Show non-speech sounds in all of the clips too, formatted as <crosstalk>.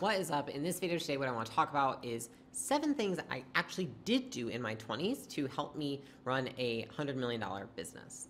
What is up? In this video today, what I want to talk about is seven things I actually did do in my 20s to help me run a $100 million business.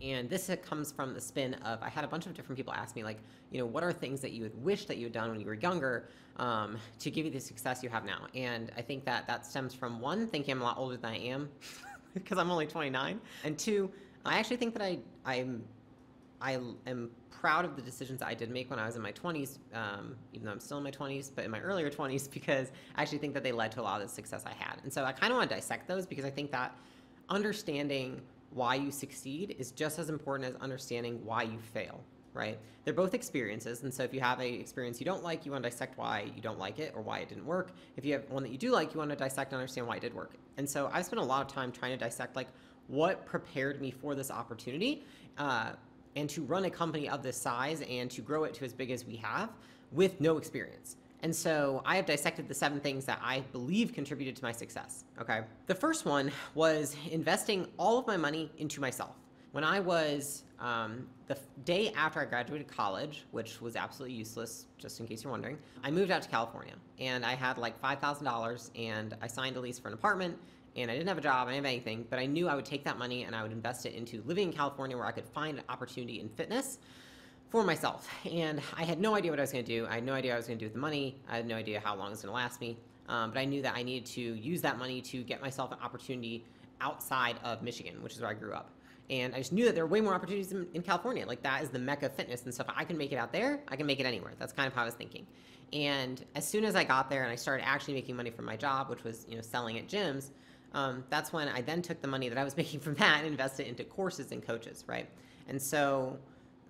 And this comes from the spin of I had a bunch of different people ask me, like, you know, what are things that you would wish that you had done when you were younger um, to give you the success you have now? And I think that that stems from one, thinking I'm a lot older than I am <laughs> because I'm only 29, and two, I actually think that I I'm I am proud of the decisions I did make when I was in my 20s, um, even though I'm still in my 20s, but in my earlier 20s, <laughs> because I actually think that they led to a lot of the success I had. And so I kind of want to dissect those because I think that understanding why you succeed is just as important as understanding why you fail, right? They're both experiences. And so if you have a experience you don't like, you want to dissect why you don't like it or why it didn't work. If you have one that you do like, you want to dissect and understand why it did work. And so I've spent a lot of time trying to dissect like what prepared me for this opportunity. Uh, and to run a company of this size and to grow it to as big as we have with no experience. And so I have dissected the seven things that I believe contributed to my success. Okay. The first one was investing all of my money into myself. When I was um, the day after I graduated college, which was absolutely useless, just in case you're wondering, I moved out to California and I had like $5,000 and I signed a lease for an apartment and I didn't have a job, I didn't have anything, but I knew I would take that money and I would invest it into living in California where I could find an opportunity in fitness for myself. And I had no idea what I was going to do. I had no idea what I was going to do with the money. I had no idea how long it was going to last me. Um, but I knew that I needed to use that money to get myself an opportunity outside of Michigan, which is where I grew up. And I just knew that there were way more opportunities in, in California. Like that is the mecca of fitness and stuff. I can make it out there. I can make it anywhere. That's kind of how I was thinking. And as soon as I got there and I started actually making money from my job, which was you know selling at gyms, um, that's when I then took the money that I was <laughs> making from that and invested into courses and coaches, right? And so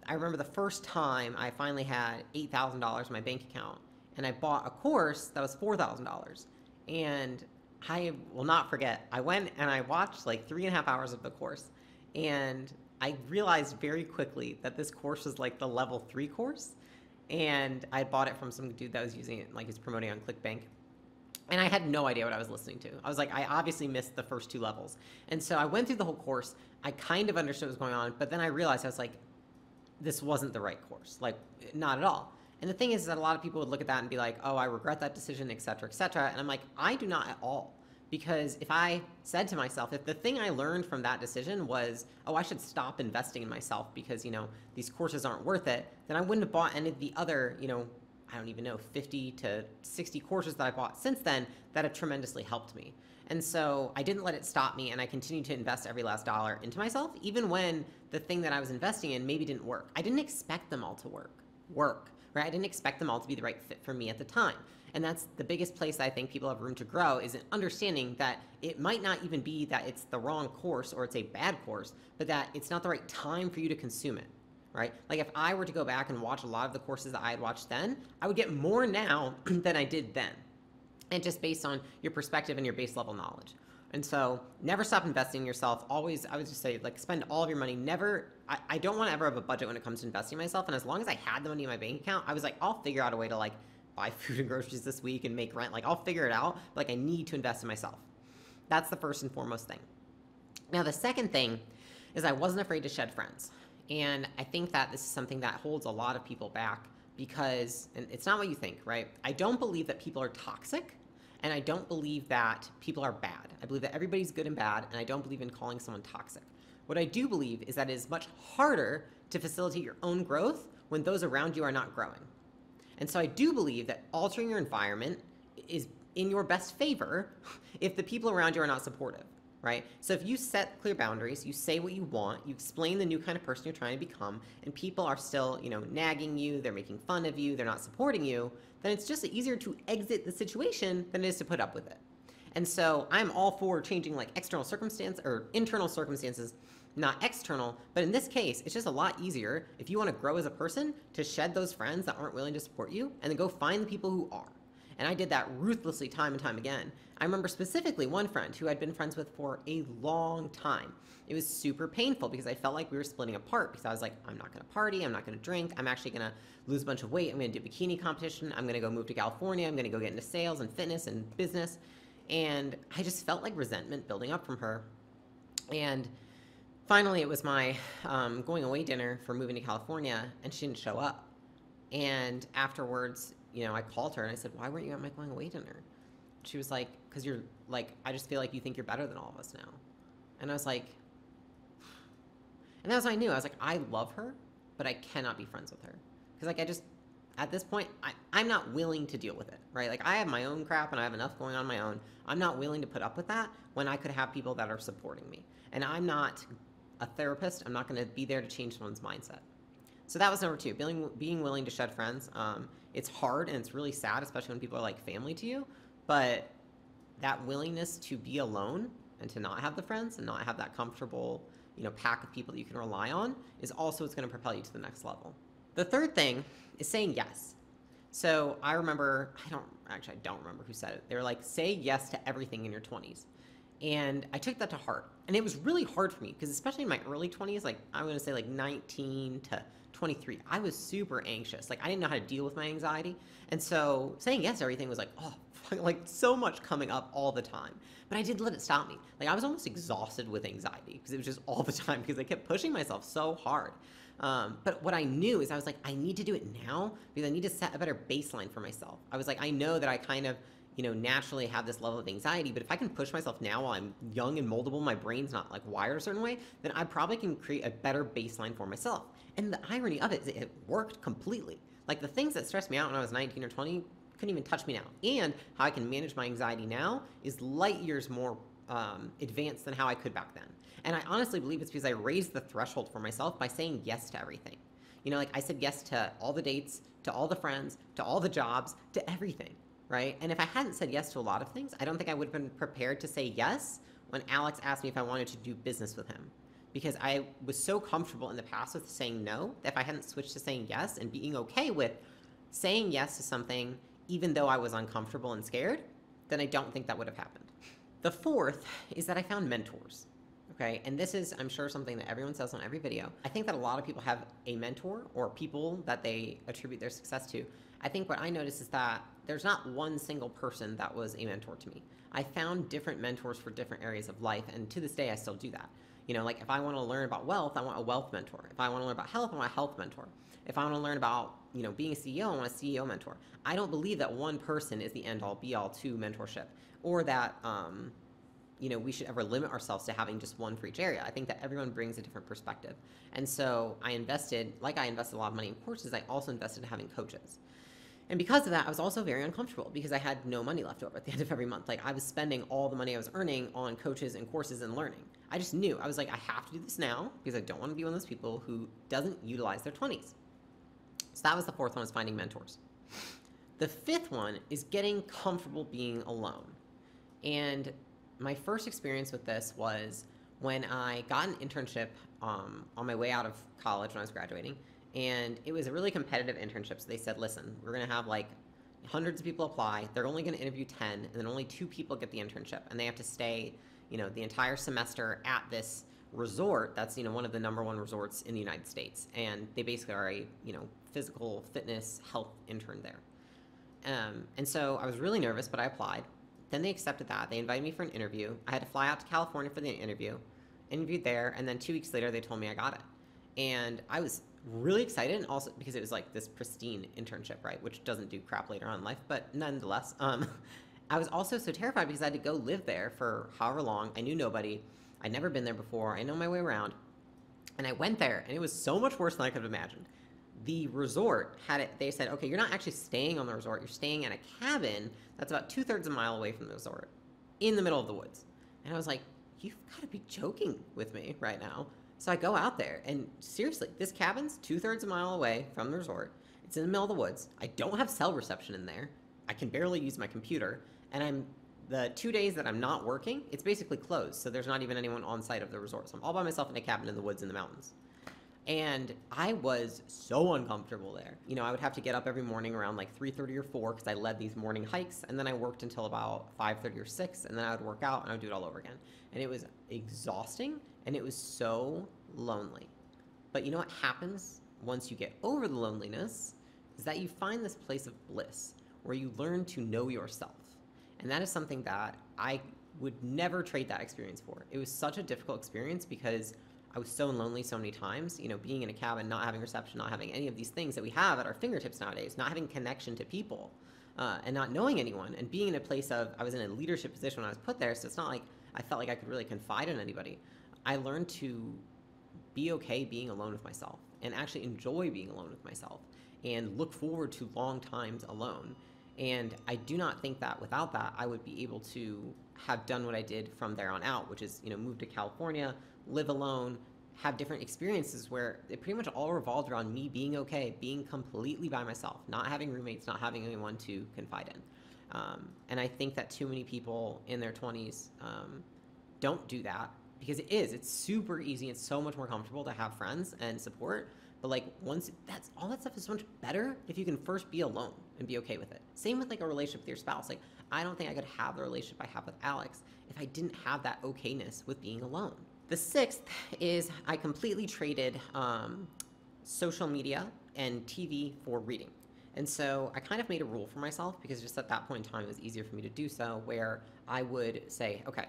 I remember the first time I finally had $8,000 in my bank account and I bought a course that was $4,000. And I will not forget, I went and I watched like three and a half hours of the course. And I realized very quickly that this course was like the level three course. And I bought it from some dude that was using it, like he's promoting on ClickBank and I had no idea what I was listening to. I was like, I obviously missed the first two levels. And so I went through the whole course. I kind of understood what was going on, but then I realized I was like, this wasn't the right course. Like, not at all. And the thing is that a lot of people would look at that and be like, oh, I regret that decision, et cetera, et cetera. And I'm like, I do not at all. Because if I said to myself, if the thing I learned from that decision was, oh, I should stop investing in myself because, you know, these courses aren't worth it, then I wouldn't have bought any of the other, you know, I don't even know, 50 to 60 courses that I bought since then that have tremendously helped me. And so I didn't let it stop me, and I continued to invest every last dollar into myself, even when the thing that I was investing in maybe didn't work. I didn't expect them all to work. Work, right? I didn't expect them all to be the right fit for me at the time. And that's the biggest place I think people have room to grow is in understanding that it might not even be that it's the wrong course or it's a bad course, but that it's not the right time for you to consume it right? Like if I were to go back and watch a lot of the courses that I had watched then, I would get more now <clears throat> than I did then. And just based on your perspective and your base level knowledge. And so never stop investing in yourself. Always, I would just say, like, spend all of your money. Never, I, I don't want to ever have a budget when it comes to investing in myself. And as long as I had the money in my bank account, I was like, I'll figure out a way to, like, buy <laughs> food and groceries this week and make rent. Like, I'll figure it out. But, like, I need to invest in myself. That's the first and foremost thing. Now, the second thing is I wasn't afraid to shed friends. And I think that this is something that holds a lot of people back because, and it's not what you think, right? I don't believe that people are toxic, and I don't believe that people are bad. I believe that everybody's good and bad, and I don't believe in calling someone toxic. What I do believe is that it is much harder to facilitate your own growth when those around you are not growing. And so I do believe that altering your environment is in your best favor <laughs> if the people around you are not supportive right? So if you set clear boundaries, you say what you want, you explain the new kind of person you're trying to become, and people are still, you know, nagging you, they're making fun of you, they're not supporting you, then it's just easier to exit the situation than it is to put up with it. And so I'm all for changing like external circumstance or internal circumstances, not external. But in this case, it's just a lot easier if you want to grow as a person to shed those friends that aren't willing to support you and then go find the people who are. And I did that ruthlessly time and time again. I remember specifically one friend who I'd been friends with for a long time. It was super painful because I felt like we were splitting apart because I was like, I'm not going to party. I'm not going to drink. I'm actually going to lose a bunch of weight. I'm going to do bikini competition. I'm going to go move to California. I'm going to go get into sales and fitness and business. And I just felt like resentment building up from her. And finally, it was my um, going away dinner for moving to California, and she didn't show up. And afterwards, you know, I called her and I said, why weren't you at my going away dinner? She was like, because you're like, I just feel like you think you're better than all of us now. And I was like, and that's what I knew. I was like, I love her, but I cannot be friends with her. Because, like, I just, at this point, I, I'm not willing to deal with it, right? Like, I have my own crap and I have enough going on my own. I'm not willing to put up with that when I could have people that are supporting me. And I'm not a therapist. I'm not going to be there to change someone's mindset. So that was number two, being, being willing to shed friends. Um, it's hard and it's really sad, especially when people are like family to you. But that willingness to be alone and to not have the friends and not have that comfortable, you know, pack of people that you can rely on is also what's going to propel you to the next level. The third thing is saying yes. So I remember, I don't actually, I don't remember who said it. They were like, say yes to everything in your 20s. And I took that to heart. And it was really hard for me because, especially in my early 20s, like I'm going to say like 19 to 23, I was super anxious. Like I didn't know how to deal with my anxiety. And so saying yes to everything was like, oh, <laughs> like so much coming up all the time. But I did let it stop me. Like I was almost exhausted with anxiety because it was just all the time because I kept pushing myself so hard. Um, but what I knew is I was like, I need to do it now because I need to set a better baseline for myself. I was like, I know that I kind of, you know, naturally have this level of anxiety, but if I can push myself now while I'm young and moldable, my brain's not like wired a certain way, then I probably can create a better baseline for myself. And the irony of it is it worked completely. Like the things that stressed me out when I was 19 or 20 couldn't even touch me now. And how I can manage my anxiety now is light years more um, advanced than how I could back then. And I honestly believe it's because I raised the threshold for myself by saying yes to everything. You know, like I said yes to all the dates, to all the friends, to all the jobs, to everything, right? And if I hadn't said yes to a lot of things, I don't think I would have been prepared to say yes when Alex asked me if I wanted to do business with him. Because I was so comfortable in the past with saying no that if I hadn't switched to saying yes and being okay with saying yes to something even though I was uncomfortable and scared, then I don't think that would have happened. The fourth is that I found mentors. Okay, and this is, I'm sure, something that everyone says on every video. I think that a lot of people have a mentor or people that they attribute their success to. I think what I noticed is that there's not one single person that was a mentor to me. I found different mentors for different areas of life, and to this day, I still do that. You know, like if I want to learn about wealth, I want a wealth mentor. If I want to learn about health, I want a health mentor. If I want to learn about, you know, being a CEO, I want a CEO mentor. I don't believe that one person is the end all be all to mentorship or that, um, you know, we should ever limit ourselves to having just one for each area. I think that everyone brings a different perspective. And so I invested, like I invested a lot of money in courses, I also invested in having coaches. And because of that, I was also very uncomfortable because I had no money left over at the end of every month. Like I was spending all the money I was earning on coaches and courses and learning. I just knew. I was like, I have to do this now because I don't want to be one of those people who doesn't utilize their 20s. So that was the fourth one was finding mentors. The fifth one is getting comfortable being alone. And my first experience with this was when I got an internship um, on my way out of college when I was graduating. And it was a really competitive internship. So they said, listen, we're going to have like hundreds of people apply. They're only going to interview 10, and then only two people get the internship. And they have to stay, you know, the entire semester at this resort that's, you know, one of the number one resorts in the United States. And they basically are a, you know, physical fitness health intern there. Um, and so I was really nervous, but I applied. Then they accepted that. They invited me for an interview. I had to fly out to California for the interview, interviewed there, and then two weeks later they told me I got it. And I was really excited, and also because it was like this pristine internship, right, which doesn't do crap later on in life, but nonetheless, um, <laughs> I was also so terrified because I had to go live there for however long. I knew nobody. I'd never been there before. I know my way around. And I went there, and it was so much worse than I could have imagined. The resort had it, they said, okay, you're not actually staying on the resort, you're staying at a cabin that's about two thirds of a mile away from the resort in the middle of the woods. And I was like, you've got to be joking with me right now. So I go out there, and seriously, this cabin's two thirds a mile away from the resort. It's in the middle of the woods. I don't have cell reception in there. I can barely use my computer, and I'm the two days that I'm not working, it's basically closed. So there's not even anyone on site of the resort. So I'm all by myself in a cabin in the woods in the mountains. And I was so uncomfortable there. You know, I would have to get up every morning around like 3:30 or 4 because I led these morning hikes, and then I worked until about 5:30 or 6, and then I would work out and I would do it all over again. And it was exhausting, and it was so lonely. But you know what happens once you get over the loneliness is that you find this place of bliss where you learn to know yourself. And that is something that I would never trade that experience for. It was such a difficult experience because I was so lonely so many times, you know, being in a cabin, not having reception, not having any of these things that we have at our fingertips nowadays, not having connection to people, uh, and not knowing anyone, and being in a place of, I was in a leadership position when I was put there, so it's not like I felt like I could really confide in anybody. I learned to be okay being alone with myself and actually enjoy being alone with myself and look forward to long times alone. And I do not think that without that, I would be able to have done what I did from there on out, which is, you know, move to California, live alone, have different experiences where it pretty much all revolved around me being okay, being completely by myself, not having roommates, not having anyone to confide in. Um, and I think that too many people in their 20s um, don't do that because it is. It's super easy. It's so much more comfortable to have friends and support. But like once that's all that stuff is so much better if you can first be alone and be okay with it. Same with like a relationship with your spouse. Like I don't think I could have the relationship I have with Alex if I didn't have that okayness with being alone. The sixth is I completely traded um, social media and TV for reading. And so I kind of made a rule for myself because just at that point in time it was easier for me to do so, where I would say, okay,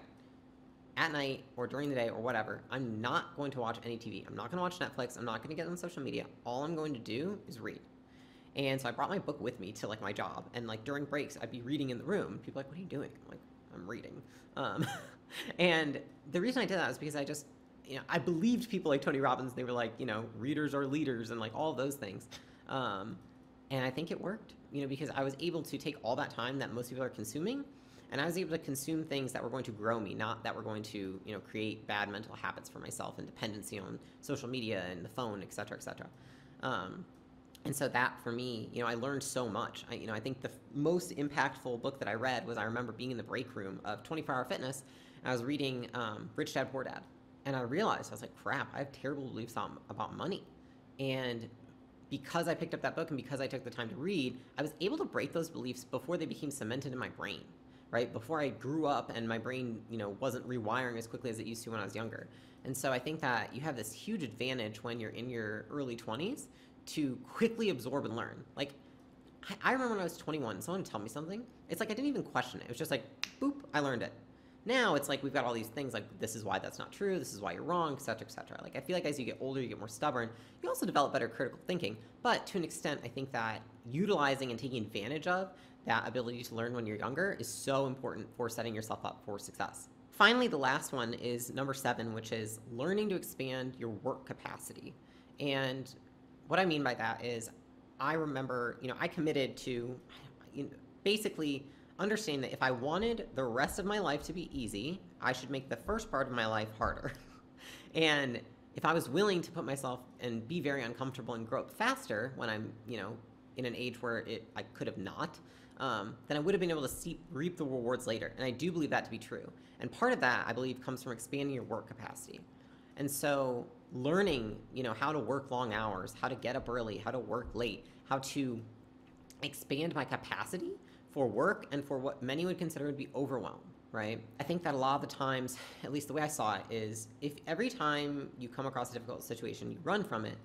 at night or during the day or whatever, I'm not going to watch any TV. I'm not going to watch Netflix. I'm not going to get on social media. All I'm going to do is read. And so I brought my book with me to like my job, and like during breaks, I'd be reading in the room. People like, "What are you doing?" I'm like, "I'm reading." Um, <laughs> and the reason I did that is because I just, you know, I believed people like Tony Robbins. They were like, you know, readers are leaders, and like all those things. Um, and I think it worked, you know, because I was able to take all that time that most people are consuming and I was able to consume things that were going to grow me, not that were going to, you know, create bad mental habits for myself and dependency on social media and the phone, et cetera, et cetera. Um, and so that for me, you know, I learned so much. I, you know, I think the f- most impactful book that I read was I remember being in the break room of 24 Hour Fitness. I was reading um, Rich Dad Poor Dad, and I realized I was like, crap, I have terrible beliefs on, about money, and because I picked up that book and because I took the time to read, I was able to break those beliefs before they became cemented in my brain right? Before I grew up and my brain, you know, wasn't rewiring as quickly as it used to when I was younger. And so I think that you have this huge advantage when you're in your early 20s to quickly absorb and learn. Like, I remember when I was 21, someone tell me something. It's like I didn't even question it. It was just like, boop, I learned it. Now it's like we've got all these things like this is why that's not true, this is why you're wrong, etc., etc. Like I feel like as you get older, you get more stubborn. You also develop better critical thinking. But to an extent, I think that utilizing and taking advantage of that ability to learn when you're younger is so important for setting yourself up for success. Finally, the last one is number seven, which is learning to expand your work capacity. And what I mean by that is, I remember, you know, I committed to you know, basically understanding that if I wanted the rest of my life to be easy, I should make the first part of my life harder. <laughs> and if I was willing to put myself and be very uncomfortable and grow up faster when I'm, you know, in an age where it I could have not, um, then I would have been able to see, reap the rewards later. And I do believe that to be true. And part of that, I believe, comes from expanding your work capacity. And so learning, you know, how to work long hours, how to get up early, how to work late, how to expand my capacity for work and for what many would consider would be overwhelm, right? I think that a lot of the times, at least the way I saw it, is if every time you come across a difficult situation, you run from it,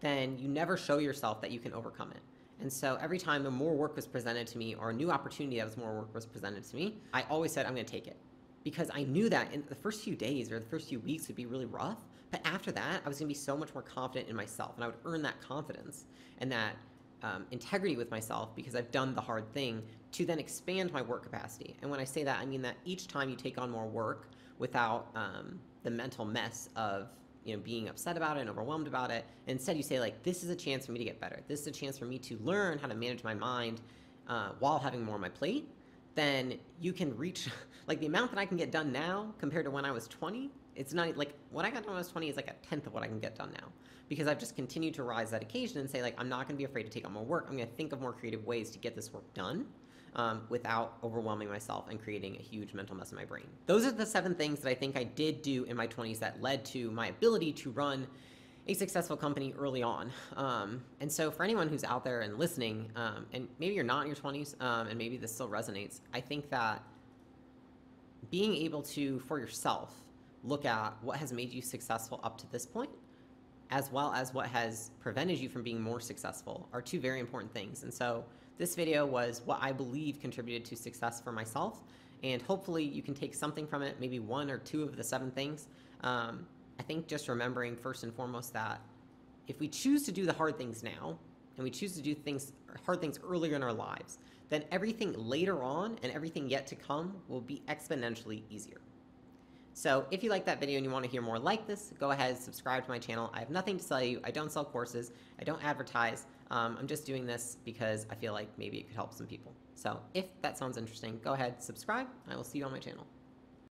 then you never show yourself that you can overcome it. And so every time the more work was presented to me or a new opportunity that was more work was presented to me, I always said, I'm going to take it. Because I knew that in the first few days or the first few weeks would be really rough. But after that, I was going to be so much more confident in myself. And I would earn that confidence and that um, integrity with myself because I've done the hard thing to then expand my work capacity. And when I say that, I mean that each time you take on more work without um, the mental mess of you know being upset about it and overwhelmed about it. Instead you say like this is a chance for me to get better. This is a chance for me to learn how to manage my mind uh, while having more on my plate. Then you can reach <laughs> like the amount that i can get done now compared to when i was 20 it's not like what i got done when i was 20 is like a tenth of what i can get done now. Because i've just continued to rise that occasion and say like i'm not going to be afraid to take on more work. I'm going to think of more creative ways to get this work done um, without overwhelming myself and creating a huge mental mess in my brain. Those are the seven things that I think I did do in my 20s that led to my ability to run a successful company early on. Um, and so, for anyone who's out there and listening, um, and maybe you're not in your 20s um, and maybe this still resonates, I think that being able to, for yourself, look at what has made you successful up to this point, as well as what has prevented you from being more successful, are two very important things. And so, this video was what I believe contributed to success for myself, and hopefully you can take something from it, maybe one or two of the seven things, um, I think just remembering first and foremost that if we choose to do the hard things now and we choose to do things hard things earlier in our lives, then everything later on and everything yet to come will be exponentially easier. So if you like that video and you want to hear more like this, go ahead, and subscribe to my channel. I have nothing to sell you. I don't sell courses. I don't advertise. Um, I'm just doing this because I feel like maybe it could help some people. So if that sounds interesting, go ahead, subscribe. I will see you on my channel.